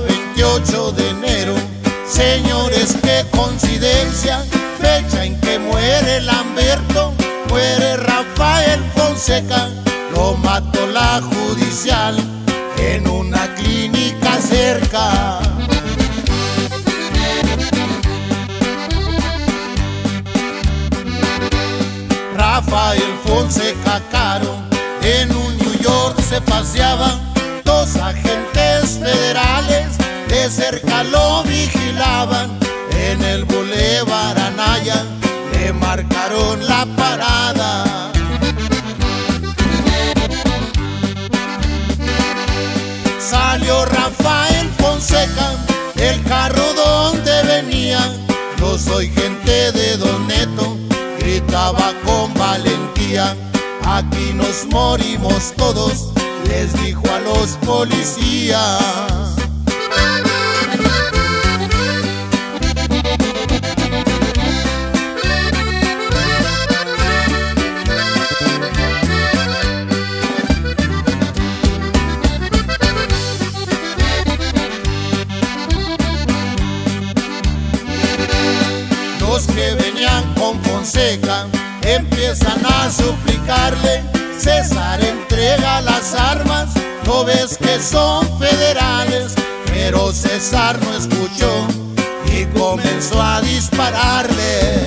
28 de enero. Señores, qué coincidencia, fecha en que muere Lamberto, muere Rafael Fonseca, lo mató la judicial en una clínica cerca. Rafael Fonseca Caro en un New York se paseaban dos agentes federales cerca lo vigilaban en el Boulevard Anaya le marcaron la parada. Salió Rafael Fonseca el carro donde venía. Yo soy gente de Don Neto gritaba con valentía. Aquí nos morimos todos les dijo a los policías Fonseca empiezan a suplicarle, César entrega las armas, no ves que son federales, pero César no escuchó y comenzó a dispararle.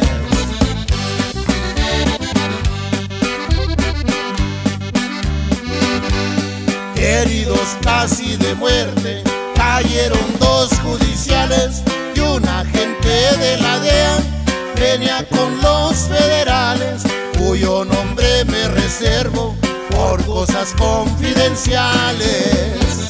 Heridos casi de muerte, cayeron dos judiciales y un agente de la DEA venía con los federales, cuyo nombre me reservo por cosas confidenciales.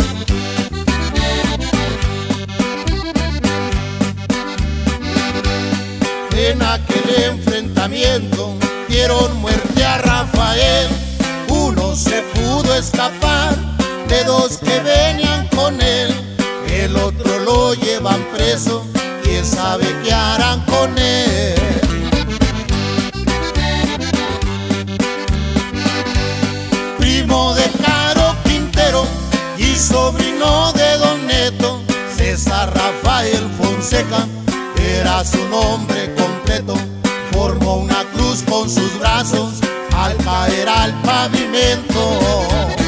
En aquel enfrentamiento dieron muerte a Rafael, uno se pudo escapar de dos que venían con él, el otro lo llevan preso, quién sabe qué harán con él. Era su nombre completo, formó una cruz con sus brazos al caer al pavimento.